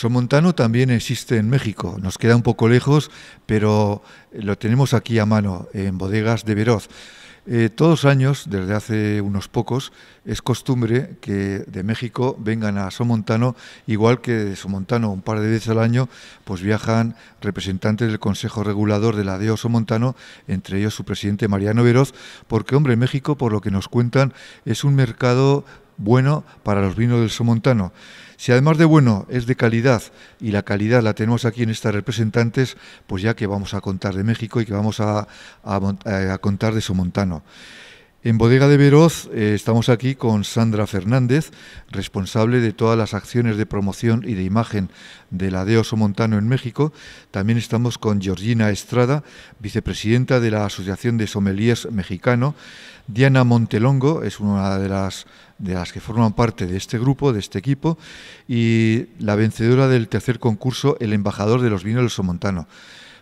Somontano también existe en México, nos queda un poco lejos, pero lo tenemos aquí a mano, en bodegas de Veroz. Eh, todos los años, desde hace unos pocos, es costumbre que de México vengan a Somontano, igual que de Somontano un par de veces al año, pues viajan representantes del Consejo Regulador de la DEO Somontano, entre ellos su presidente Mariano Veroz, porque, hombre, México, por lo que nos cuentan, es un mercado bueno para los vinos del Somontano. Si además de bueno es de calidad y la calidad la tenemos aquí en estas representantes, pues ya que vamos a contar de México y que vamos a, contar de Somontano. En Bodega de Veroz eh, estamos aquí con Sandra Fernández, responsable de todas las acciones de promoción y de imagen de la DEO Somontano en México. También estamos con Georgina Estrada, vicepresidenta de la Asociación de Sommeliers Mexicano. Diana Montelongo es una de las de las que forman parte de este grupo, de este equipo, y la vencedora del tercer concurso, el embajador de los vinos del Somontano.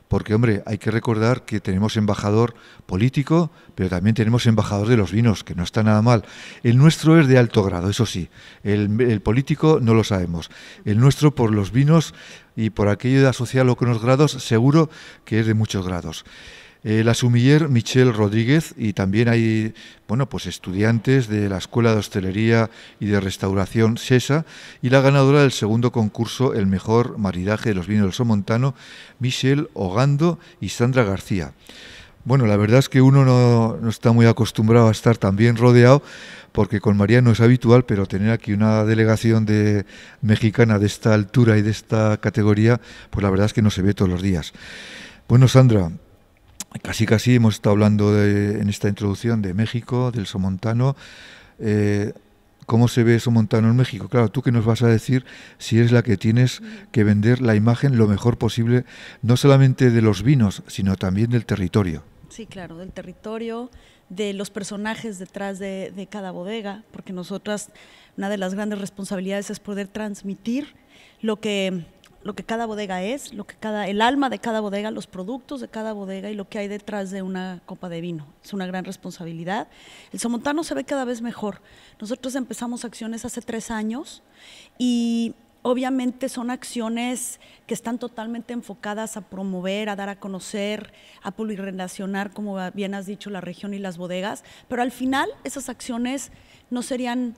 Porque, hombre, hay que recordar que tenemos embajador político, pero también tenemos embajador de los vinos, que no está nada mal. El nuestro es de alto grado, eso sí. El, político no lo sabemos. El nuestro, por los vinos y por aquello de asociarlo con los grados, seguro que es de muchos grados. Eh, la sumiller Michelle Rodríguez y también hay bueno, pues estudiantes de la Escuela de Hostelería y de Restauración SESA y la ganadora del segundo concurso El mejor maridaje de los vinos del Somontano, Michelle Ogando y Sandra García. Bueno, la verdad es que uno no, no está muy acostumbrado a estar tan bien rodeado porque con María no es habitual, pero tener aquí una delegación de mexicana de esta altura y de esta categoría, pues la verdad es que no se ve todos los días. Bueno, Sandra, Casi casi hemos estado hablando en esta introducción de México, del Somontano. Eh, ¿Cómo se ve Somontano en México? Claro, tú que nos vas a decir si eres la que tienes que vender la imagen lo mejor posible, no solamente de los vinos, sino también del territorio. Sí, claro, del territorio, de los personajes detrás de, de cada bodega, porque nosotras, una de las grandes responsabilidades es poder transmitir lo que lo que cada bodega es, lo que cada, el alma de cada bodega, los productos de cada bodega y lo que hay detrás de una copa de vino. Es una gran responsabilidad. El somontano se ve cada vez mejor. Nosotros empezamos acciones hace tres años y obviamente son acciones que están totalmente enfocadas a promover, a dar a conocer, a polirrelacionar, como bien has dicho, la región y las bodegas, pero al final esas acciones no serían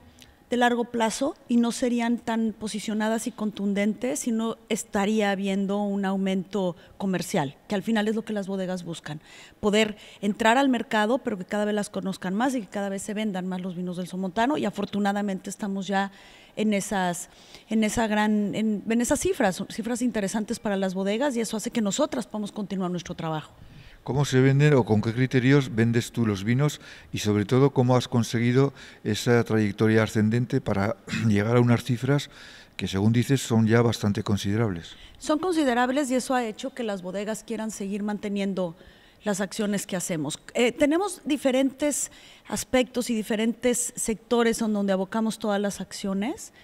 de largo plazo y no serían tan posicionadas y contundentes, sino estaría habiendo un aumento comercial, que al final es lo que las bodegas buscan. Poder entrar al mercado, pero que cada vez las conozcan más y que cada vez se vendan más los vinos del Somontano y afortunadamente estamos ya en esas, en esa gran, en esas cifras, cifras interesantes para las bodegas y eso hace que nosotras podamos continuar nuestro trabajo. ¿Cómo se venden o con qué criterios vendes tú los vinos y sobre todo cómo has conseguido esa trayectoria ascendente para llegar a unas cifras que según dices son ya bastante considerables? Son considerables y eso ha hecho que las bodegas quieran seguir manteniendo las acciones que hacemos. Eh, tenemos diferentes aspectos y diferentes sectores en donde abocamos todas las acciones.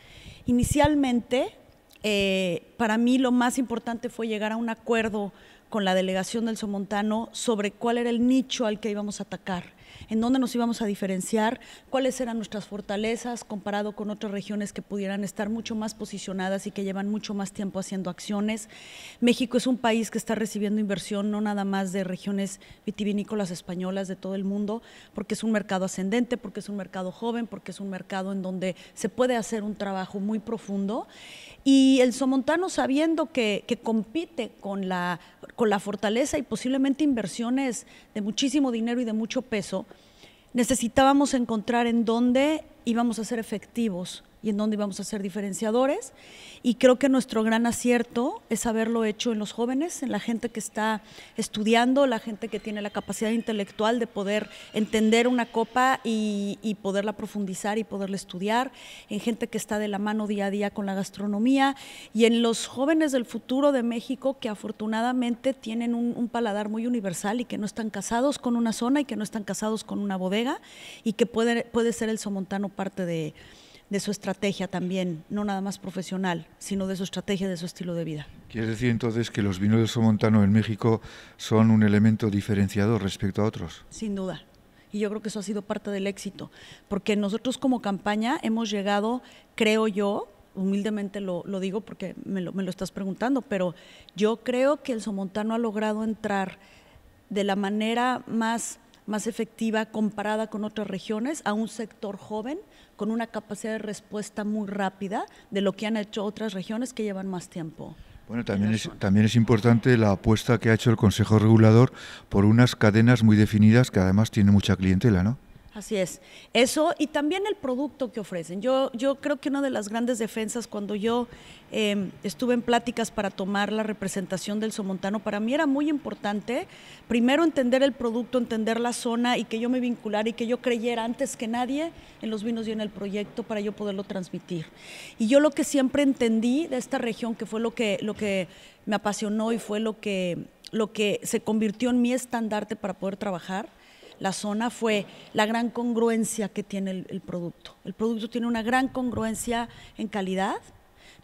Inicialmente, eh, para mí lo más importante fue llegar a un acuerdo con la delegación del Somontano sobre cuál era el nicho al que íbamos a atacar en dónde nos íbamos a diferenciar, cuáles eran nuestras fortalezas comparado con otras regiones que pudieran estar mucho más posicionadas y que llevan mucho más tiempo haciendo acciones. México es un país que está recibiendo inversión no nada más de regiones vitivinícolas españolas de todo el mundo, porque es un mercado ascendente, porque es un mercado joven, porque es un mercado en donde se puede hacer un trabajo muy profundo. Y el somontano sabiendo que, compite con la, con la fortaleza y posiblemente inversiones de muchísimo dinero y de mucho peso, necesitábamos encontrar en dónde íbamos a ser efectivos y en dónde íbamos a ser diferenciadores. Y creo que nuestro gran acierto es haberlo hecho en los jóvenes, en la gente que está estudiando, la gente que tiene la capacidad intelectual de poder entender una copa y, y poderla profundizar y poderla estudiar, en gente que está de la mano día a día con la gastronomía y en los jóvenes del futuro de México que afortunadamente tienen un, un paladar muy universal y que no están casados con una zona y que no están casados con una bodega y que puede, puede ser el somontano parte de de su estrategia también, no nada más profesional, sino de su estrategia, de su estilo de vida. ¿Quieres decir entonces que los vinos de Somontano en México son un elemento diferenciador respecto a otros? Sin duda. Y yo creo que eso ha sido parte del éxito, porque nosotros como campaña hemos llegado, creo yo, humildemente lo, digo porque me lo, me lo estás preguntando, pero yo creo que el somontano ha logrado entrar de la manera más más efectiva comparada con otras regiones a un sector joven con una capacidad de respuesta muy rápida de lo que han hecho otras regiones que llevan más tiempo. Bueno, también es, también es importante la apuesta que ha hecho el Consejo Regulador por unas cadenas muy definidas que además tienen mucha clientela, ¿no? Así es. Eso y también el producto que ofrecen. Yo, yo creo que una de las grandes defensas cuando yo em, estuve en pláticas para tomar la representación del Somontano, para mí era muy importante primero entender el producto, entender la zona y que yo me vinculara y que yo creyera antes que nadie en los vinos y en el proyecto para yo poderlo transmitir. Y yo lo que siempre entendí de esta región, que fue lo que, lo que me apasionó y fue lo que, lo que se convirtió en mi estandarte para poder trabajar, la zona fue la gran congruencia que tiene el, producto. El producto tiene una gran congruencia en calidad,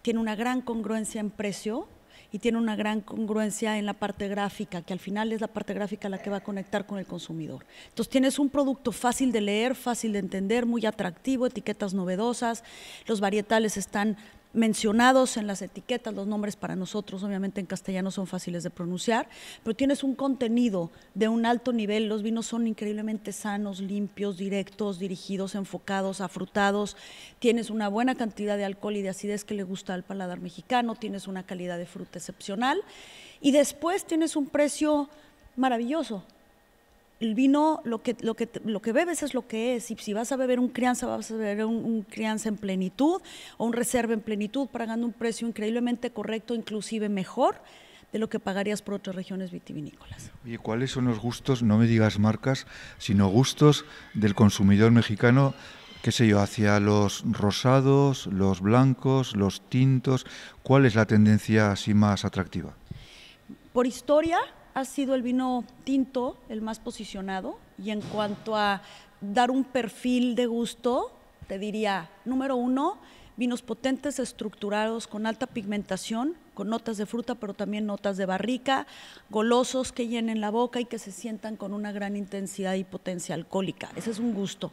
tiene una gran congruencia en precio y tiene una gran congruencia en la parte gráfica, que al final es la parte gráfica la que va a conectar con el consumidor. Entonces tienes un producto fácil de leer, fácil de entender, muy atractivo, etiquetas novedosas, los varietales están mencionados en las etiquetas, los nombres para nosotros obviamente en castellano son fáciles de pronunciar, pero tienes un contenido de un alto nivel, los vinos son increíblemente sanos, limpios, directos, dirigidos, enfocados, afrutados, tienes una buena cantidad de alcohol y de acidez que le gusta al paladar mexicano, tienes una calidad de fruta excepcional. Y después tienes un precio maravilloso, el vino, lo que, lo, que, lo que bebes es lo que es. Y si vas a beber un crianza, vas a beber un, crianza en plenitud o un reserva en plenitud, pagando un precio increíblemente correcto, inclusive mejor de lo que pagarías por otras regiones vitivinícolas. ¿Y ¿cuáles son los gustos, no me digas marcas, sino gustos del consumidor mexicano, qué sé yo, hacia los rosados, los blancos, los tintos? ¿Cuál es la tendencia así más atractiva? Por historia, ha sido el vino tinto el más posicionado y en cuanto a dar un perfil de gusto, te diría, número uno, vinos potentes, estructurados, con alta pigmentación, con notas de fruta, pero también notas de barrica, golosos que llenen la boca y que se sientan con una gran intensidad y potencia alcohólica. Ese es un gusto.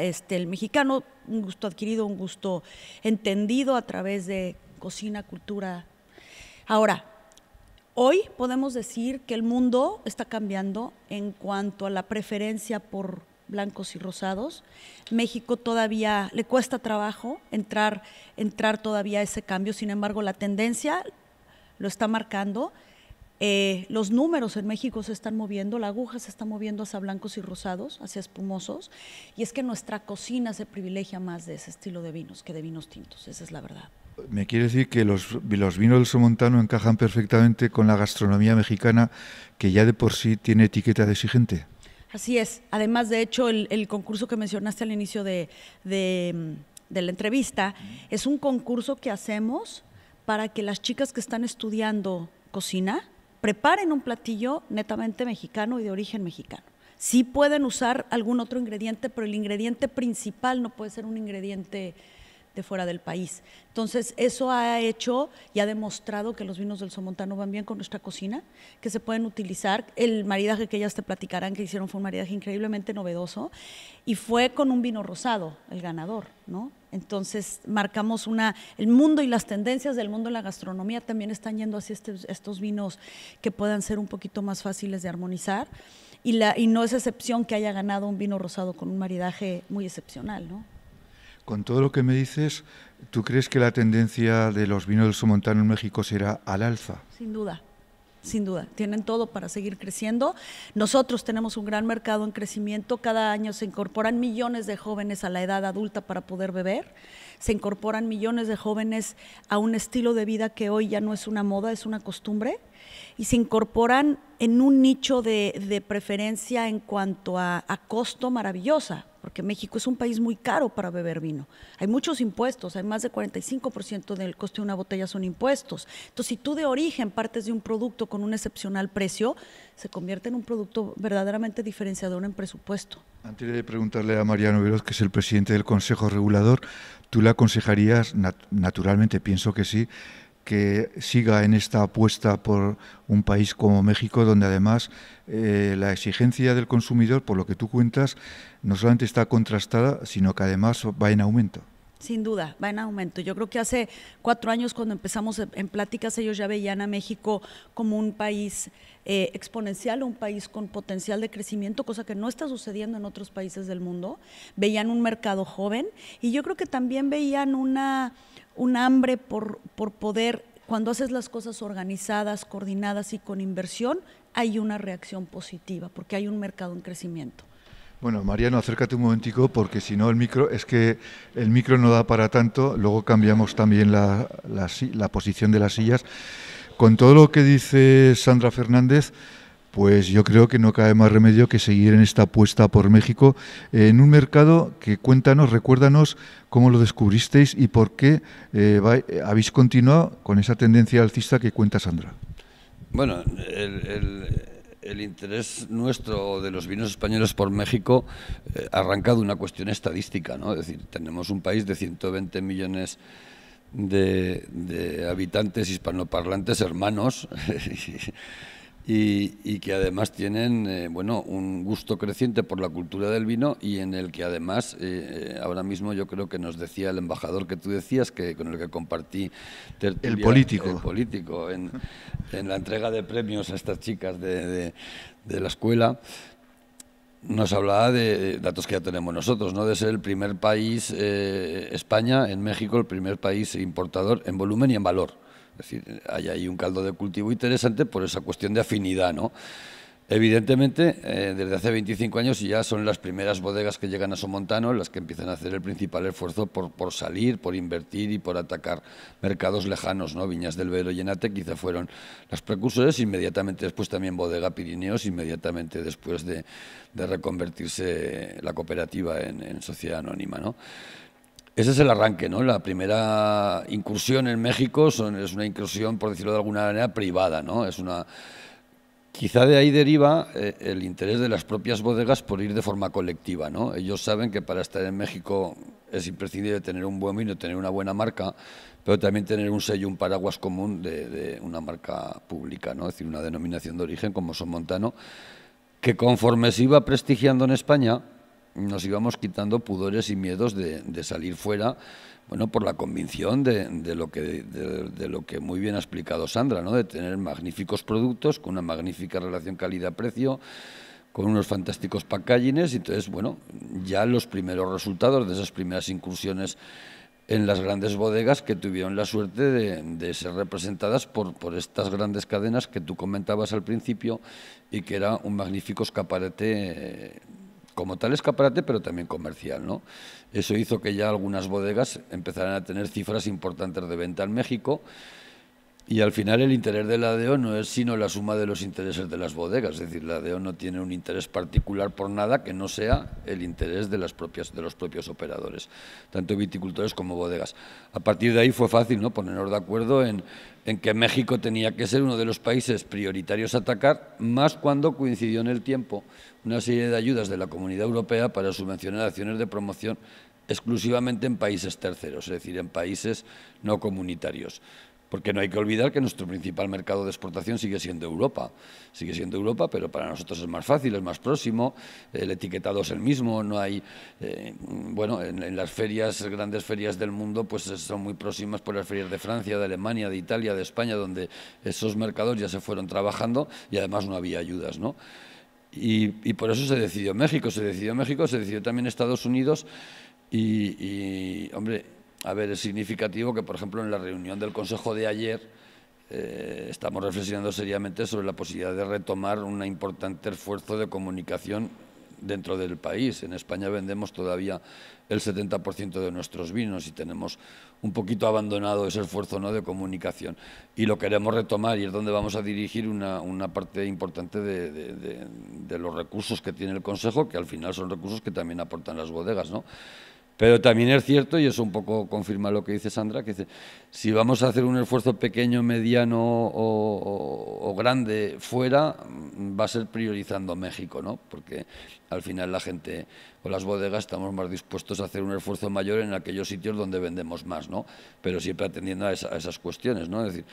Este, el mexicano, un gusto adquirido, un gusto entendido a través de cocina, cultura. Ahora, Hoy podemos decir que el mundo está cambiando en cuanto a la preferencia por blancos y rosados. México todavía le cuesta trabajo entrar, entrar todavía a ese cambio, sin embargo la tendencia lo está marcando. Eh, los números en México se están moviendo, la aguja se está moviendo hacia blancos y rosados, hacia espumosos, y es que nuestra cocina se privilegia más de ese estilo de vinos que de vinos tintos, esa es la verdad. Me quiere decir que los, los vinos del Somontano encajan perfectamente con la gastronomía mexicana, que ya de por sí tiene etiqueta de exigente. Así es. Además, de hecho, el, concurso que mencionaste al inicio de, de, de la entrevista es un concurso que hacemos para que las chicas que están estudiando cocina preparen un platillo netamente mexicano y de origen mexicano. Sí pueden usar algún otro ingrediente, pero el ingrediente principal no puede ser un ingrediente de fuera del país. Entonces, eso ha hecho y ha demostrado que los vinos del Somontano van bien con nuestra cocina, que se pueden utilizar. El maridaje que ellas te platicarán que hicieron fue un maridaje increíblemente novedoso y fue con un vino rosado, el ganador, ¿no? Entonces, marcamos una. El mundo y las tendencias del mundo en la gastronomía también están yendo hacia estos vinos que puedan ser un poquito más fáciles de armonizar. Y, la, y no es excepción que haya ganado un vino rosado con un maridaje muy excepcional, ¿no? Con todo lo que me dices, ¿tú crees que la tendencia de los vinos del Somontano en México será al alza? Sin duda, sin duda. Tienen todo para seguir creciendo. Nosotros tenemos un gran mercado en crecimiento. Cada año se incorporan millones de jóvenes a la edad adulta para poder beber. Se incorporan millones de jóvenes a un estilo de vida que hoy ya no es una moda, es una costumbre. Y se incorporan en un nicho de, preferencia en cuanto a costo maravillosa porque México es un país muy caro para beber vino. Hay muchos impuestos, hay más de 45% del coste de una botella son impuestos. Entonces, si tú de origen partes de un producto con un excepcional precio, se convierte en un producto verdaderamente diferenciador en presupuesto. Antes de preguntarle a Mariano Veloz, que es el presidente del Consejo Regulador, ¿tú le aconsejarías, naturalmente pienso que sí, que siga en esta apuesta por un país como México, donde además eh, la exigencia del consumidor, por lo que tú cuentas, no solamente está contrastada, sino que además va en aumento. Sin duda, va en aumento. Yo creo que hace cuatro años cuando empezamos en pláticas ellos ya veían a México como un país eh, exponencial, un país con potencial de crecimiento, cosa que no está sucediendo en otros países del mundo. Veían un mercado joven y yo creo que también veían una, un hambre por, por poder, cuando haces las cosas organizadas, coordinadas y con inversión, hay una reacción positiva porque hay un mercado en crecimiento. Bueno, Mariano, acércate un momentico porque si no el micro, es que el micro no da para tanto, luego cambiamos también la, la, posición de las sillas. Con todo lo que dice Sandra Fernández, pues yo creo que no cabe más remedio que seguir en esta apuesta por México, en un mercado que cuéntanos, recuérdanos cómo lo descubristeis y por qué eh, habéis continuado con esa tendencia alcista que cuenta Sandra. Bueno, el el interés nuestro de los vinos españoles por México eh, arranca de una cuestión estadística, ¿no? Es decir, tenemos un país de 120 millones de habitantes hispanoparlantes hermanos y, que además tienen eh, bueno, un gusto creciente por la cultura del vino y en el que además eh, eh, ahora mismo yo creo que nos decía el embajador que tú decías, que con el que compartí el político, el político en, en, la entrega de premios a estas chicas de, de, la escuela, nos hablaba de datos que ya tenemos nosotros, ¿no? de ser el primer país, España, en México, el primer país importador en volumen y en valor. Decir, hay ahí un caldo de cultivo interesante por esa cuestión de afinidad, ¿no? Evidentemente, eh, desde hace 25 años ya son las primeras bodegas que llegan a Somontano las que empiezan a hacer el principal esfuerzo por, por salir, por invertir y por atacar mercados lejanos. ¿no? Viñas del Vero y Enate quizá fueron las precursores, inmediatamente después también Bodega Pirineos, inmediatamente después de, reconvertirse la cooperativa en, en sociedad anónima. ¿no? Ese es el arranque, ¿no? La primera incursión en México es una incursión, por decirlo de alguna manera, privada, ¿no? Es una... Quizá de ahí deriva eh, el interés de las propias bodegas por ir de forma colectiva, ¿no? Ellos saben que para estar en México es imprescindible tener un buen vino, tener una buena marca, pero también tener un sello, un paraguas común de, de una marca pública, ¿no? Es decir, una denominación de origen como Son Montano, que conforme se iba prestigiando en España, nos íbamos quitando pudores y miedos de, salir fuera, bueno, por la convicción de, lo que, de, lo que muy bien ha explicado Sandra, ¿no? de tener magníficos productos con una magnífica relación calidad-precio, con unos fantásticos packagings, y entonces, bueno, ya los primeros resultados de esas primeras incursiones en las grandes bodegas que tuvieron la suerte de, ser representadas por, por, estas grandes cadenas que tú comentabas al principio y que era un magnífico escaparate como tal escaparate, pero también comercial. ¿no? Eso hizo que ya algunas bodegas empezaran a tener cifras importantes de venta en México. Y al final el interés de la DEO no es sino la suma de los intereses de las bodegas, es decir, la DEO no tiene un interés particular por nada que no sea el interés de, las propias, de los propios operadores, tanto viticultores como bodegas. A partir de ahí fue fácil ¿no? ponernos de acuerdo en, en que México tenía que ser uno de los países prioritarios a atacar, más cuando coincidió en el tiempo una serie de ayudas de la Comunidad Europea para subvencionar acciones de promoción exclusivamente en países terceros, es decir, en países no comunitarios. Porque no hay que olvidar que nuestro principal mercado de exportación sigue siendo Europa. Sigue siendo Europa, pero para nosotros es más fácil, es más próximo, el etiquetado es el mismo, no hay... Eh, bueno, en, las ferias, grandes ferias del mundo, pues son muy próximas por las ferias de Francia, de Alemania, de Italia, de España, donde esos mercados ya se fueron trabajando y además no había ayudas, ¿no? Y, por eso se decidió México, se decidió México, se decidió también Estados Unidos y, hombre, a ver, es significativo que, por ejemplo, en la reunión del Consejo de ayer eh, estamos reflexionando seriamente sobre la posibilidad de retomar un importante esfuerzo de comunicación dentro del país. En España vendemos todavía el 70% de nuestros vinos y tenemos un poquito abandonado ese esfuerzo ¿no? de comunicación. Y lo queremos retomar y es donde vamos a dirigir una, parte importante de, de, de, los recursos que tiene el Consejo, que al final son recursos que también aportan las bodegas. ¿no? Pero también es cierto, y eso un poco confirma lo que dice Sandra, que dice, si vamos a hacer un esfuerzo pequeño, mediano o, grande fuera, va a ser priorizando México, ¿no? Porque al final la gente o las bodegas estamos más dispuestos a hacer un esfuerzo mayor en aquellos sitios donde vendemos más, ¿no? Pero siempre atendiendo a, esas cuestiones, ¿no? Es decir,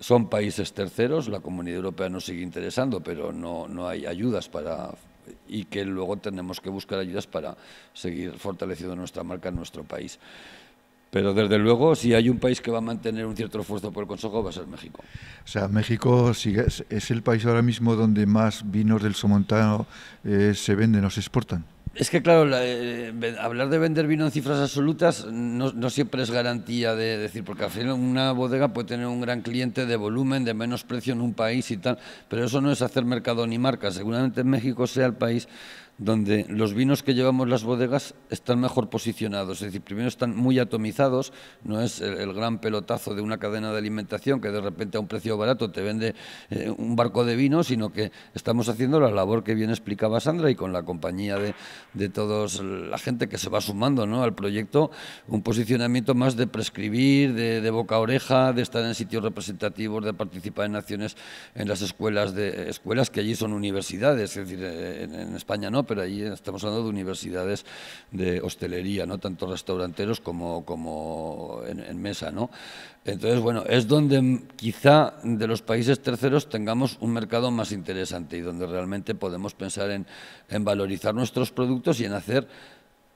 son países terceros, la Comunidad Europea nos sigue interesando, pero no, no hay ayudas para y que luego tenemos que buscar ayudas para seguir fortaleciendo nuestra marca en nuestro país. Pero desde luego, si hay un país que va a mantener un cierto esfuerzo por el Consejo, va a ser México. O sea, México sigue, es el país ahora mismo donde más vinos del Somontano eh, se venden o se exportan. Es que, claro, eh, hablar de vender vino en cifras absolutas no, siempre es garantía de decir, porque al final una bodega puede tener un gran cliente de volumen, de menos precio en un país y tal, pero eso no es hacer mercado ni marca. Seguramente México sea el país donde los vinos que llevamos las bodegas están mejor posicionados, es decir, primero están muy atomizados, no es el, gran pelotazo de una cadena de alimentación que de repente a un precio barato te vende eh, un barco de vino, sino que estamos haciendo la labor que bien explicaba Sandra y con la compañía de, de todos la gente que se va sumando ¿no? al proyecto, un posicionamiento más de prescribir, de, boca a oreja, de estar en sitios representativos, de participar en acciones en las escuelas de escuelas que allí son universidades, es decir, en España no, pero ahí estamos hablando de universidades de hostelería, ¿no? tanto restauranteros como, como en, mesa. ¿no? Entonces, bueno, es donde quizá de los países terceros tengamos un mercado más interesante y donde realmente podemos pensar en, en valorizar nuestros productos y en hacer,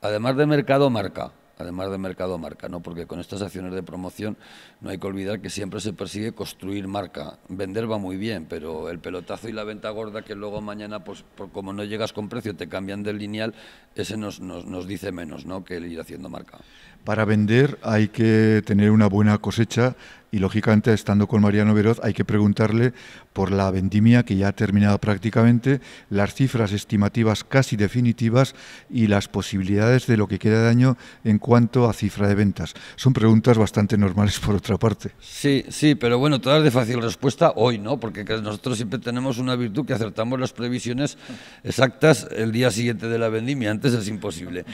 además de mercado, marca además de mercado marca, ¿no? porque con estas acciones de promoción no hay que olvidar que siempre se persigue construir marca. Vender va muy bien, pero el pelotazo y la venta gorda que luego mañana, pues por como no llegas con precio, te cambian del lineal, ese nos, nos, nos dice menos ¿no? que el ir haciendo marca. Para vender hay que tener una buena cosecha y lógicamente estando con Mariano Veroz hay que preguntarle por la vendimia que ya ha terminado prácticamente, las cifras estimativas casi definitivas y las posibilidades de lo que queda de año en cuanto a cifra de ventas. Son preguntas bastante normales por otra parte. Sí, sí, pero bueno, todas de fácil respuesta hoy, ¿no? Porque nosotros siempre tenemos una virtud que acertamos las previsiones exactas el día siguiente de la vendimia, antes es imposible.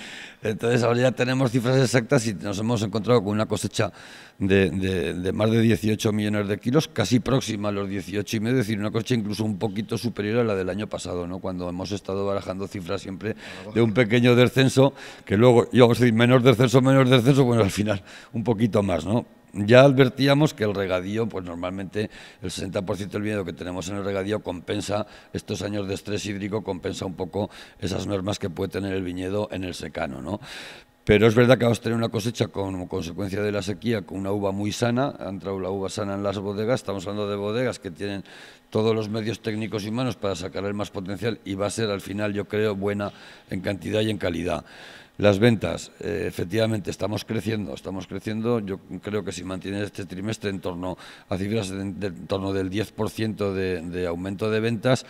Entonces ahora ya tenemos cifras exactas y nos hemos encontrado con una cosecha de, de, más de 18 millones de kilos, casi próxima a los 18 y medio, es decir, una cosecha incluso un poquito superior a la del año pasado, ¿no? cuando hemos estado barajando cifras siempre de un pequeño descenso, que luego íbamos a decir menor descenso, menor descenso, bueno, al final un poquito más, ¿no? Ya advertíamos que el regadío, pues normalmente el 60% del viñedo que tenemos en el regadío compensa estos años de estrés hídrico, compensa un poco esas normas que puede tener el viñedo en el secano, ¿no? Pero es verdad que vamos a tener una cosecha como consecuencia de la sequía con una uva muy sana, ha entrado la uva sana en las bodegas, estamos hablando de bodegas que tienen todos los medios técnicos y humanos para sacar el más potencial y va a ser al final, yo creo, buena en cantidad y en calidad. Las ventas, eh, efectivamente, estamos creciendo, estamos creciendo. Yo creo que si mantiene este trimestre en torno a cifras en torno del 10% de, de aumento de ventas,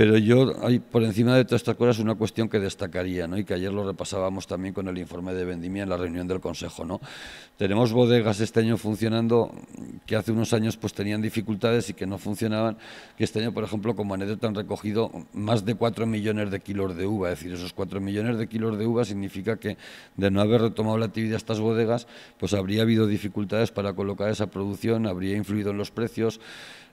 pero yo, hay por encima de todas estas cosas, una cuestión que destacaría, ¿no? y que ayer lo repasábamos también con el informe de vendimia en la reunión del Consejo. ¿no? Tenemos bodegas este año funcionando que hace unos años pues tenían dificultades y que no funcionaban, que este año, por ejemplo, como anécdota han recogido más de 4 millones de kilos de uva. Es decir, esos 4 millones de kilos de uva significa que de no haber retomado la actividad estas bodegas, pues habría habido dificultades para colocar esa producción, habría influido en los precios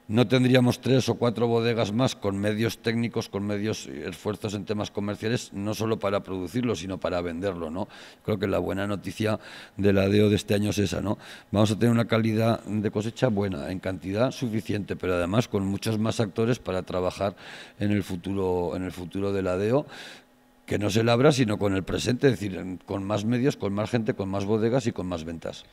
no tendríamos tres o cuatro bodegas más con medios técnicos, con medios esfuerzos en temas comerciales, no solo para producirlo, sino para venderlo, ¿no? Creo que la buena noticia de la DEO de este año es esa, ¿no? Vamos a tener una calidad de cosecha buena, en cantidad suficiente, pero además con muchos más actores para trabajar en el futuro, en el futuro de la DEO que no se labra, sino con el presente, es decir, con más medios, con más gente, con más bodegas y con más ventas.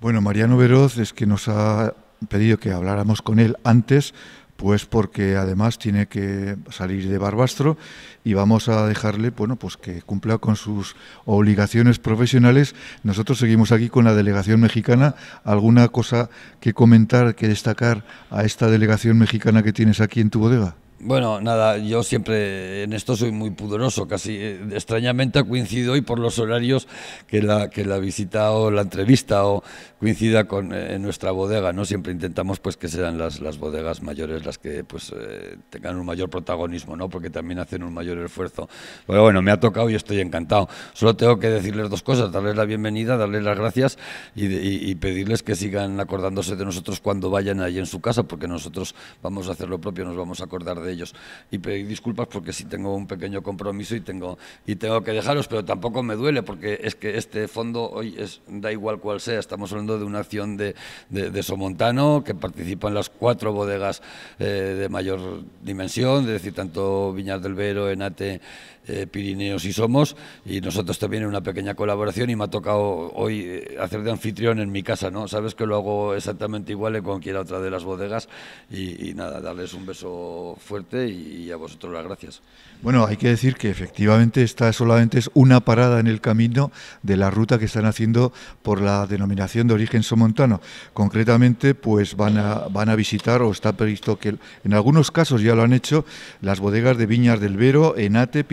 Bueno, Mariano Veroz es que nos ha pedido que habláramos con él antes, pues porque además tiene que salir de Barbastro y vamos a dejarle, bueno, pues que cumpla con sus obligaciones profesionales. Nosotros seguimos aquí con la delegación mexicana. ¿Alguna cosa que comentar, que destacar a esta delegación mexicana que tienes aquí en tu bodega? Bueno, nada, yo siempre en esto soy muy pudoroso, casi eh, extrañamente ha coincidido hoy por los horarios que la, que la visita o la entrevista o coincida con eh, nuestra bodega, ¿no? Siempre intentamos pues que sean las, las bodegas mayores las que pues eh, tengan un mayor protagonismo, ¿no? Porque también hacen un mayor esfuerzo. Pero bueno, me ha tocado y estoy encantado. Solo tengo que decirles dos cosas, darles la bienvenida, darles las gracias y, y pedirles que sigan acordándose de nosotros cuando vayan allí en su casa, porque nosotros vamos a hacer lo propio, nos vamos a acordar de de ellos. Y pedir disculpas porque sí tengo un pequeño compromiso y tengo, y tengo que dejaros, pero tampoco me duele porque es que este fondo hoy es, da igual cual sea, estamos hablando de una acción de, de, Somontano que participa en las cuatro bodegas eh, de mayor dimensión, es decir, tanto Viñas del Vero, Enate, eh, Pirineos y Somos, y nosotros también en una pequeña colaboración y me ha tocado hoy eh, hacer de anfitrión en mi casa, ¿no? Sabes que lo hago exactamente igual en cualquier otra de las bodegas y, nada, darles un beso fuerte y, a vosotros las gracias. Bueno, hay que decir que efectivamente esta solamente es una parada en el camino de la ruta que están haciendo por la denominación de origen somontano. Concretamente, pues van a, van a visitar, o está previsto que en algunos casos ya lo han hecho, las bodegas de Viñas del Vero, Enate,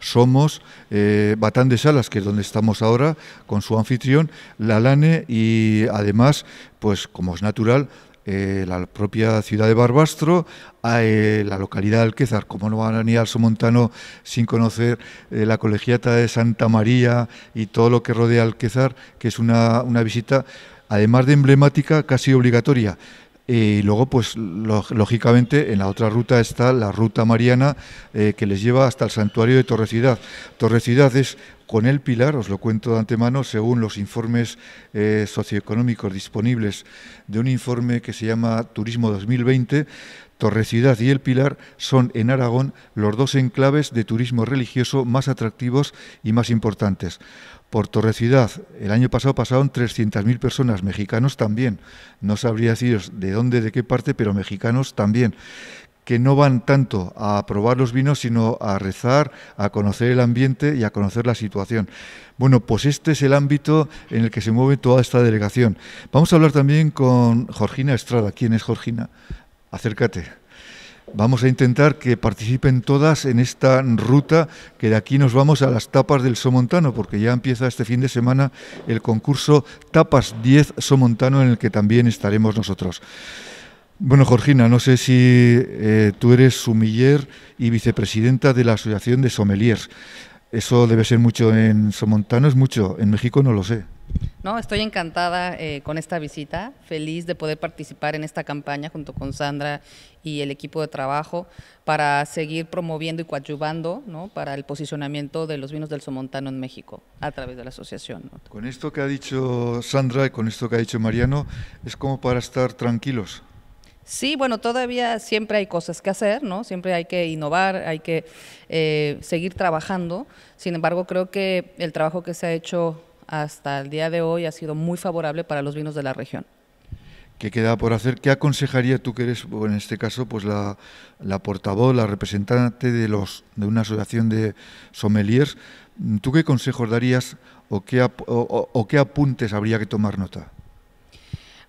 Somos eh, Batán de Salas, que es donde estamos ahora, con su anfitrión, La Lane y además, pues como es natural, eh, la propia ciudad de Barbastro, eh, la localidad de Alquezar, como no van a ir al Somontano sin conocer la colegiata de Santa María y todo lo que rodea Alquezar, que es una, una visita, además de emblemática, casi obligatoria. Y luego, pues lógicamente, en la otra ruta está la ruta mariana eh, que les lleva hasta el santuario de Torrecidad. Torrecidad es con el pilar, os lo cuento de antemano, según los informes eh, socioeconómicos disponibles de un informe que se llama Turismo 2020. Torrecidad y El Pilar son en Aragón los dos enclaves de turismo religioso más atractivos y más importantes. Por Torrecidad, el año pasado pasaron 300.000 personas, mexicanos también. No sabría deciros de dónde, de qué parte, pero mexicanos también que no van tanto a probar los vinos, sino a rezar, a conocer el ambiente y a conocer la situación. Bueno, pues este es el ámbito en el que se mueve toda esta delegación. Vamos a hablar también con Georgina Estrada. ¿Quién es Georgina? Acércate. Vamos a intentar que participen todas en esta ruta, que de aquí nos vamos a las tapas del Somontano, porque ya empieza este fin de semana el concurso Tapas 10 Somontano, en el que también estaremos nosotros. Bueno, Georgina, no sé si eh, tú eres sumiller y vicepresidenta de la Asociación de Sommeliers. Eso debe ser mucho en Somontano, es mucho, en México no lo sé. No, estoy encantada eh, con esta visita, feliz de poder participar en esta campaña junto con Sandra y el equipo de trabajo para seguir promoviendo y coadyuvando ¿no? para el posicionamiento de los vinos del Somontano en México a través de la asociación. Con esto que ha dicho Sandra y con esto que ha dicho Mariano, es como para estar tranquilos. Sí, bueno, todavía siempre hay cosas que hacer, ¿no? Siempre hay que innovar, hay que eh, seguir trabajando. Sin embargo, creo que el trabajo que se ha hecho hasta el día de hoy ha sido muy favorable para los vinos de la región. ¿Qué queda por hacer? ¿Qué aconsejaría tú que eres, en este caso, pues la, portavoz, la representante de, los, de una asociación de sommeliers? ¿Tú qué consejos darías o qué, o, qué apuntes habría que tomar nota?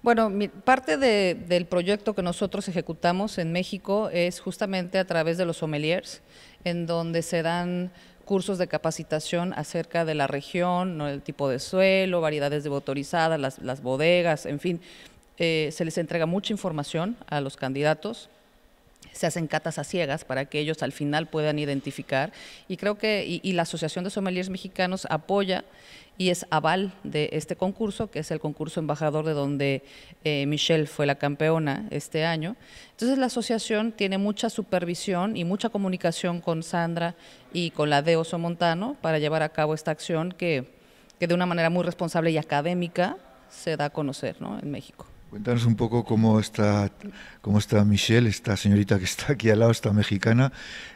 Bueno, parte del proyecto que nosotros ejecutamos en México es justamente a través de los sommeliers, en donde se dan cursos de capacitación acerca de la región, el tipo de suelo, variedades de motorizadas, las, bodegas, en fin. Eh, se les entrega mucha información a los candidatos se hacen catas a ciegas para que ellos al final puedan identificar y creo que y, la Asociación de Sommeliers Mexicanos apoya y es aval de este concurso, que es el concurso embajador de donde eh, Michelle fue la campeona este año. Entonces la asociación tiene mucha supervisión y mucha comunicación con Sandra y con la de Oso Montano para llevar a cabo esta acción que, que de una manera muy responsable y académica se da a conocer ¿no? en México. Cuéntanos un poco cómo está, cómo está Michelle, esta señorita que está aquí al lado, esta mexicana,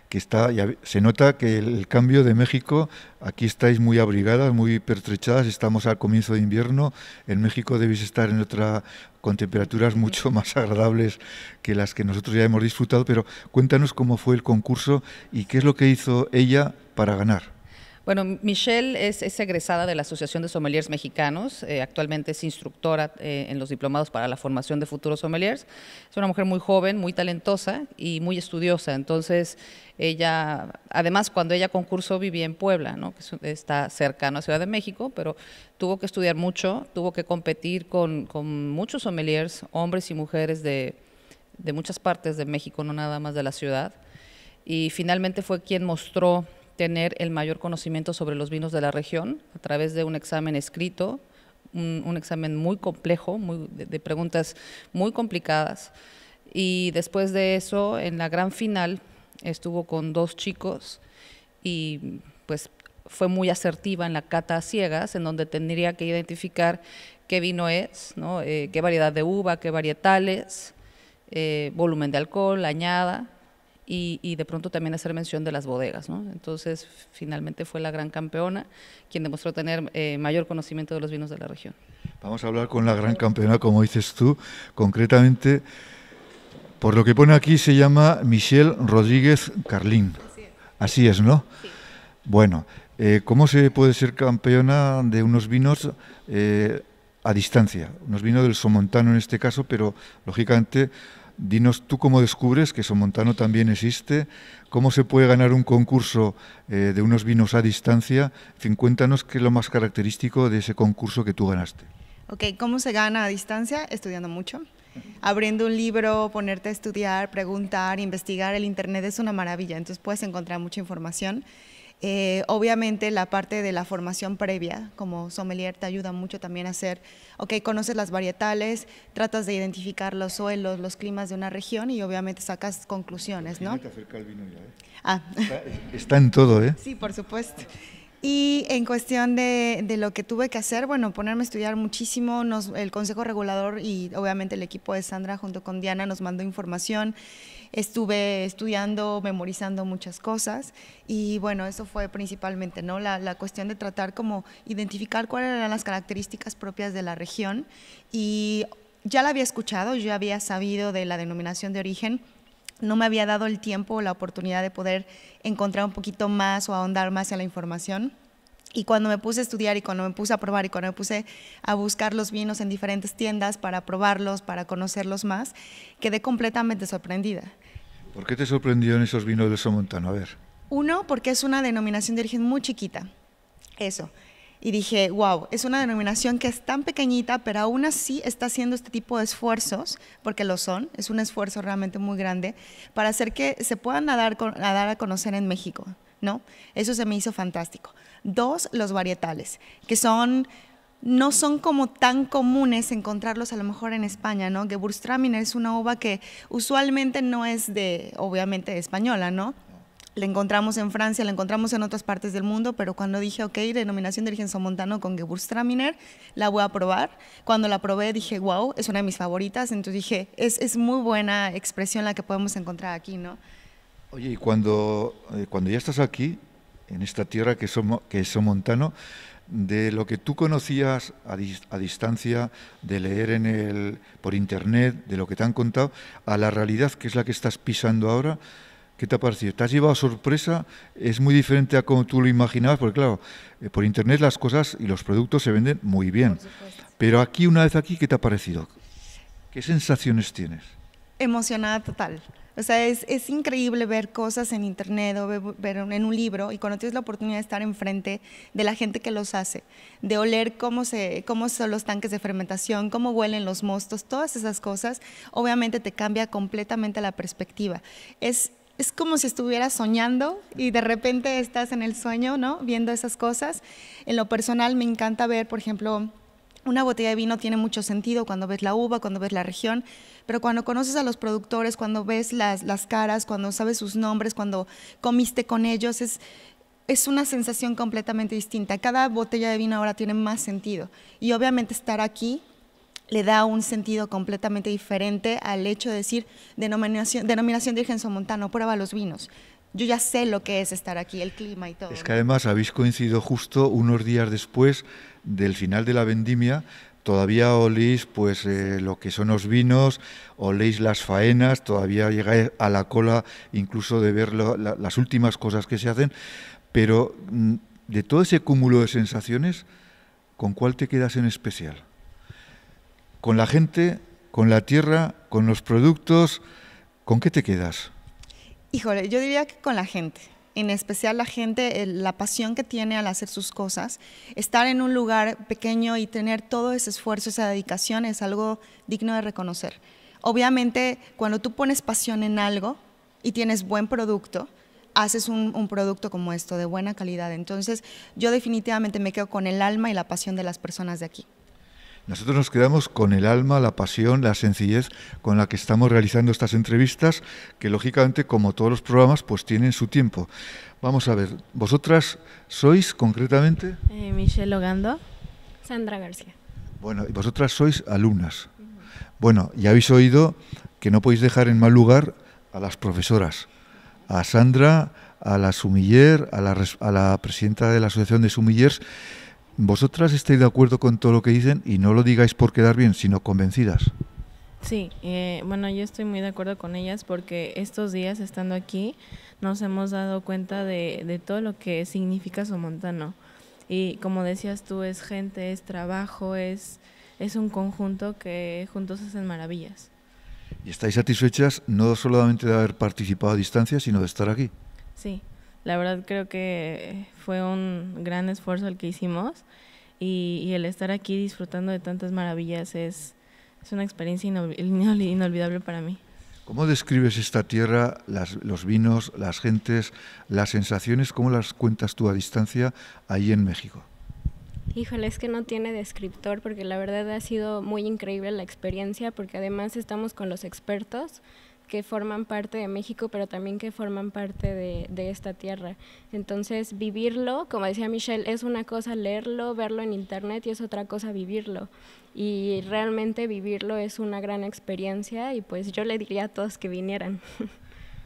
que está, ya, se nota que el, cambio de México, aquí estáis muy abrigadas, muy pertrechadas, estamos al comienzo de invierno, en México debéis estar en otra, con temperaturas mucho más agradables que las que nosotros ya hemos disfrutado, pero cuéntanos cómo fue el concurso y qué es lo que hizo ella para ganar. Bueno, Michelle es, egresada de la Asociación de Sommeliers Mexicanos, eh, actualmente es instructora eh, en los diplomados para la formación de futuros sommeliers. Es una mujer muy joven, muy talentosa y muy estudiosa. Entonces, ella, además, cuando ella concursó vivía en Puebla, ¿no? que está cercano a Ciudad de México, pero tuvo que estudiar mucho, tuvo que competir con, muchos sommeliers, hombres y mujeres de, de muchas partes de México, no nada más de la ciudad. Y finalmente fue quien mostró tener el mayor conocimiento sobre los vinos de la región a través de un examen escrito, un, examen muy complejo, de, preguntas muy complicadas Y después de eso, en la gran final, estuvo con dos chicos y pues fue muy asertiva en la cata a ciegas, en donde tendría que identificar qué vino es. Eh, qué variedad de uva, qué varietales, eh, volumen de alcohol, añada, y, de pronto también hacer mención de las bodegas. ¿no? Entonces, finalmente fue la gran campeona quien demostró tener eh, mayor conocimiento de los vinos de la región. Vamos a hablar con la gran campeona, como dices tú, concretamente, por lo que pone aquí se llama Michelle Rodríguez Carlín. Así es, ¿no? Sí. Bueno, eh, ¿cómo se puede ser campeona de unos vinos eh, a distancia? Unos vinos del Somontano en este caso, pero lógicamente Dinos tú cómo descubres que Somontano también existe, cómo se puede ganar un concurso eh, de unos vinos a distancia. En fin, cuéntanos qué es lo más característico de ese concurso que tú ganaste. Ok, ¿cómo se gana a distancia? Estudiando mucho. Abriendo un libro, ponerte a estudiar, preguntar, investigar. El Internet es una maravilla, entonces puedes encontrar mucha información. Eh, obviamente la parte de la formación previa como sommelier te ayuda mucho también a hacer, ok, conoces las varietales, tratas de identificar los suelos, los climas de una región y obviamente sacas conclusiones, ¿no? Ah. Está, en todo, ¿eh? Sí, por supuesto. Y en cuestión de, de, lo que tuve que hacer, bueno, ponerme a estudiar muchísimo, nos, el Consejo Regulador y obviamente el equipo de Sandra junto con Diana nos mandó información estuve estudiando, memorizando muchas cosas y bueno, eso fue principalmente, ¿no? La, cuestión de tratar como identificar cuáles eran las características propias de la región y ya la había escuchado, yo había sabido de la denominación de origen, no me había dado el tiempo o la oportunidad de poder encontrar un poquito más o ahondar más en la información. Y cuando me puse a estudiar y cuando me puse a probar y cuando me puse a buscar los vinos en diferentes tiendas para probarlos, para conocerlos más, quedé completamente sorprendida. ¿Por qué te sorprendió en esos vinos de Somontano? A ver. Uno, porque es una denominación de origen muy chiquita. Eso. Y dije, wow, es una denominación que es tan pequeñita, pero aún así está haciendo este tipo de esfuerzos, porque lo son, es un esfuerzo realmente muy grande, para hacer que se puedan dar, a a conocer en México, ¿no? Eso se me hizo fantástico. Dos, los varietales, que son no son como tan comunes encontrarlos a lo mejor en España, ¿no? Gewürztraminer es una uva que usualmente no es de, obviamente, española, ¿no? La encontramos en Francia, la encontramos en otras partes del mundo, pero cuando dije, ok, denominación de origen somontano con Gewürztraminer, la voy a probar. Cuando la probé dije, wow, es una de mis favoritas, entonces dije, es, es muy buena expresión la que podemos encontrar aquí, ¿no? Oye, y cuando, eh, cuando ya estás aquí, en esta tierra que, somos, que es somontano, de lo que tú conocías a, distancia, de leer en el, por internet, de lo que te han contado, a la realidad que es la que estás pisando ahora, ¿qué te ha parecido? ¿Te has llevado sorpresa? ¿Es muy diferente a como tú lo imaginabas? Porque claro, eh, por internet las cosas y los productos se venden muy bien. Pero aquí, una vez aquí, ¿qué te ha parecido? ¿Qué sensaciones tienes? Emocionada total. O sea, es, es, increíble ver cosas en internet o ver, en un libro y cuando tienes la oportunidad de estar enfrente de la gente que los hace, de oler cómo, se, cómo son los tanques de fermentación, cómo huelen los mostos, todas esas cosas, obviamente te cambia completamente la perspectiva. Es, es como si estuvieras soñando y de repente estás en el sueño, ¿no? Viendo esas cosas. En lo personal me encanta ver, por ejemplo, una botella de vino tiene mucho sentido cuando ves la uva, cuando ves la región, pero cuando conoces a los productores, cuando ves las, las caras, cuando sabes sus nombres, cuando comiste con ellos, es, es una sensación completamente distinta. Cada botella de vino ahora tiene más sentido. Y obviamente estar aquí le da un sentido completamente diferente al hecho de decir denominación, denominación de origen somontano, prueba los vinos. Yo ya sé lo que es estar aquí, el clima y todo. Es que además habéis coincidido justo unos días después del final de la vendimia, todavía oléis pues eh, lo que son los vinos, oléis las faenas, todavía llegáis a la cola incluso de ver las últimas cosas que se hacen, pero mm, de todo ese cúmulo de sensaciones, ¿con cuál te quedas en especial? ¿Con la gente, con la tierra, con los productos? ¿Con qué te quedas? Híjole, yo diría que con la gente en especial la gente, la pasión que tiene al hacer sus cosas, estar en un lugar pequeño y tener todo ese esfuerzo, esa dedicación es algo digno de reconocer. Obviamente, cuando tú pones pasión en algo y tienes buen producto, haces un, un, producto como esto, de buena calidad. Entonces, yo definitivamente me quedo con el alma y la pasión de las personas de aquí. Nosotros nos quedamos con el alma, la pasión, la sencillez con la que estamos realizando estas entrevistas, que lógicamente, como todos los programas, pues tienen su tiempo. Vamos a ver, vosotras sois concretamente... Eh, Michelle Ogando. Sandra García. Bueno, y vosotras sois alumnas. Bueno, ya habéis oído que no podéis dejar en mal lugar a las profesoras, a Sandra, a la sumiller, a la, a la presidenta de la Asociación de Sumillers. ¿Vosotras estáis de acuerdo con todo lo que dicen y no lo digáis por quedar bien, sino convencidas? Sí, eh, bueno, yo estoy muy de acuerdo con ellas porque estos días estando aquí nos hemos dado cuenta de, de todo lo que significa Somontano. Y como decías tú, es gente, es trabajo, es, es un conjunto que juntos hacen maravillas. ¿Y estáis satisfechas no solamente de haber participado a distancia, sino de estar aquí? Sí, la verdad creo que fue un gran esfuerzo el que hicimos y, y el estar aquí disfrutando de tantas maravillas es, es una experiencia inolvidable para mí. ¿Cómo describes esta tierra, las, los vinos, las gentes, las sensaciones? ¿Cómo las cuentas tú a distancia ahí en México? Híjole, es que no tiene descriptor porque la verdad ha sido muy increíble la experiencia porque además estamos con los expertos que forman parte de México, pero también que forman parte de, de, esta tierra. Entonces, vivirlo, como decía Michelle, es una cosa leerlo, verlo en internet y es otra cosa vivirlo. Y realmente vivirlo es una gran experiencia y pues yo le diría a todos que vinieran.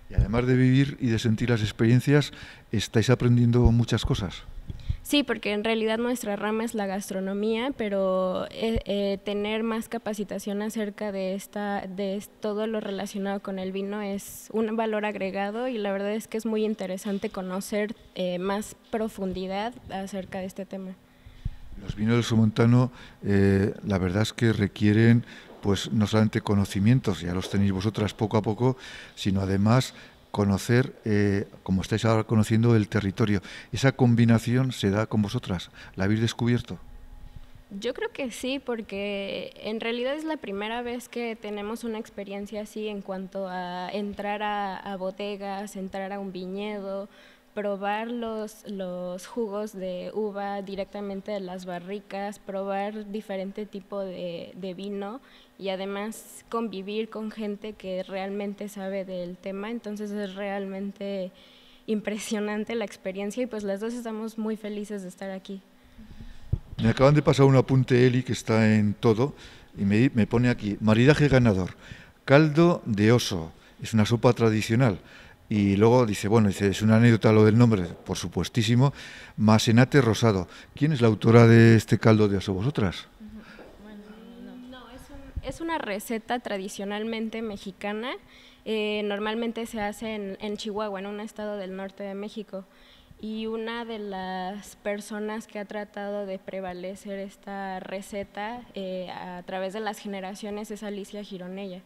Y además de vivir y de sentir las experiencias, estáis aprendiendo muchas cosas. Sí, porque en realidad nuestra rama es la gastronomía, pero eh, eh, tener más capacitación acerca de esta, de todo lo relacionado con el vino es un valor agregado y la verdad es que es muy interesante conocer eh, más profundidad acerca de este tema. Los vinos del Somontano, eh, la verdad es que requieren pues no solamente conocimientos, ya los tenéis vosotras poco a poco, sino además conocer, eh, como estáis ahora conociendo, el territorio. ¿Esa combinación se da con vosotras? ¿La habéis descubierto? Yo creo que sí, porque en realidad es la primera vez que tenemos una experiencia así en cuanto a entrar a, a bodegas, entrar a un viñedo, probar los, los jugos de uva directamente de las barricas, probar diferente tipo de, de, vino y además convivir con gente que realmente sabe del tema, entonces es realmente impresionante la experiencia y pues las dos estamos muy felices de estar aquí. Me acaban de pasar un apunte Eli que está en todo y me, me pone aquí, maridaje ganador, caldo de oso, es una sopa tradicional. Y luego dice, bueno, dice, es una anécdota lo del nombre, por supuestísimo, Masenate Rosado. ¿Quién es la autora de este caldo de oso? ¿Vosotras? Es, un, es una receta tradicionalmente mexicana. Eh, normalmente se hace en, en Chihuahua, en un estado del norte de México. Y una de las personas que ha tratado de prevalecer esta receta eh, a través de las generaciones es Alicia Gironella.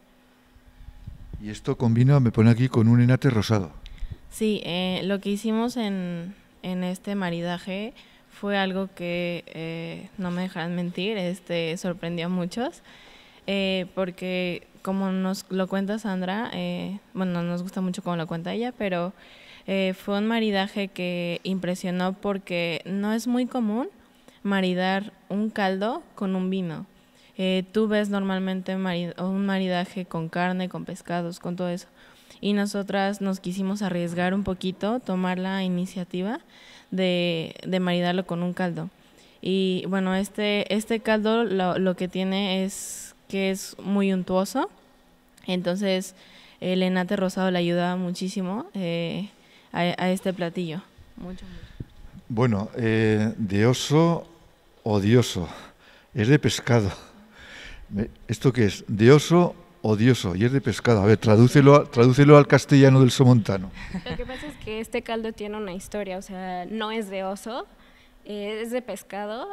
Y esto combina, me pone aquí, con un enate rosado. Sí, eh, lo que hicimos en, en, este maridaje fue algo que, eh, no me dejarán mentir, este, sorprendió a muchos, eh, porque como nos lo cuenta Sandra, eh, bueno, nos gusta mucho cómo lo cuenta ella, pero eh, fue un maridaje que impresionó porque no es muy común maridar un caldo con un vino. Eh, tú ves normalmente un maridaje con carne, con pescados, con todo eso. Y nosotras nos quisimos arriesgar un poquito, tomar la iniciativa de, de maridarlo con un caldo. Y bueno, este, este caldo lo, lo, que tiene es que es muy untuoso. Entonces, el enate rosado le ayuda muchísimo eh, a, a, este platillo. Mucho, mucho. Bueno, eh, de oso odioso. Es de pescado. ¿Esto qué es? De oso odioso y es de pescado. A ver, tradúcelo, tradúcelo al castellano del somontano. Lo que pasa es que este caldo tiene una historia, o sea, no es de oso, eh, es de pescado,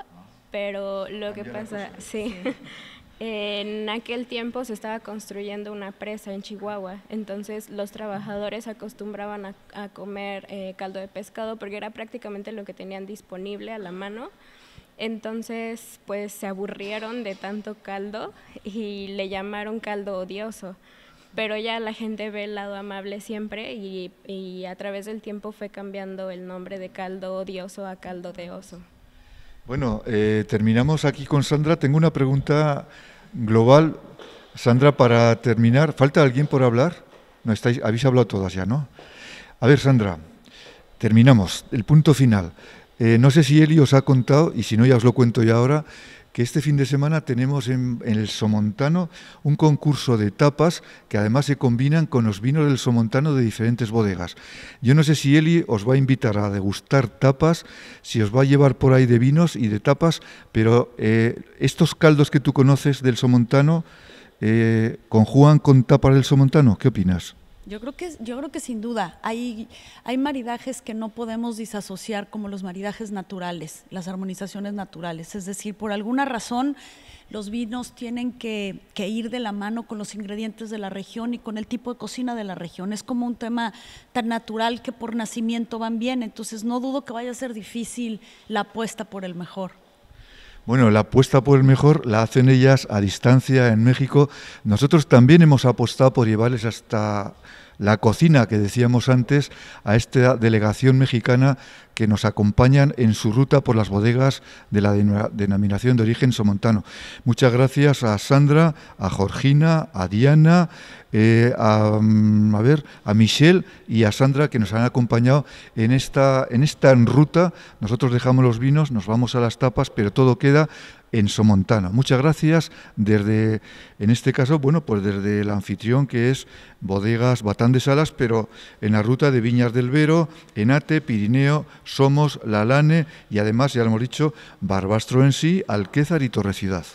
pero lo que pasa, sí. En aquel tiempo se estaba construyendo una presa en Chihuahua, entonces los trabajadores acostumbraban a, comer eh, caldo de pescado porque era prácticamente lo que tenían disponible a la mano. Entonces, pues se aburrieron de tanto caldo y le llamaron caldo odioso. Pero ya la gente ve el lado amable siempre y, y a través del tiempo fue cambiando el nombre de caldo odioso a caldo de oso. Bueno, eh, terminamos aquí con Sandra. Tengo una pregunta global. Sandra, para terminar, ¿falta alguien por hablar? No, estáis, habéis hablado todas ya, ¿no? A ver, Sandra, terminamos. El punto final. Eh, no sé si Eli os ha contado, y si no ya os lo cuento ya ahora, que este fin de semana tenemos en, el Somontano un concurso de tapas que además se combinan con los vinos del Somontano de diferentes bodegas. Yo no sé si Eli os va a invitar a degustar tapas, si os va a llevar por ahí de vinos y de tapas, pero eh, estos caldos que tú conoces del Somontano, eh, ¿conjugan con tapas del Somontano? ¿Qué opinas? Yo creo que, yo creo que sin duda hay, hay maridajes que no podemos disasociar como los maridajes naturales, las armonizaciones naturales. Es decir, por alguna razón los vinos tienen que, que, ir de la mano con los ingredientes de la región y con el tipo de cocina de la región. Es como un tema tan natural que por nacimiento van bien, entonces no dudo que vaya a ser difícil la apuesta por el mejor. Bueno, la apuesta por el mejor la hacen ellas a distancia en México. Nosotros también hemos apostado por llevarles hasta la cocina que decíamos antes a esta delegación mexicana que nos acompañan en su ruta por las bodegas de la denominación de origen somontano. Muchas gracias a Sandra, a Georgina, a Diana, eh, a, mm, a, ver, a Michelle y a Sandra que nos han acompañado en esta, en esta ruta. Nosotros dejamos los vinos, nos vamos a las tapas, pero todo queda en Somontano. Muchas gracias desde, en este caso, bueno, pues desde el anfitrión que es Bodegas Batán de Salas, pero en la ruta de Viñas del Vero, Enate, Pirineo, Somos, La Lane y además, ya lo hemos dicho, Barbastro en sí, Alquézar y Torre Ciudad.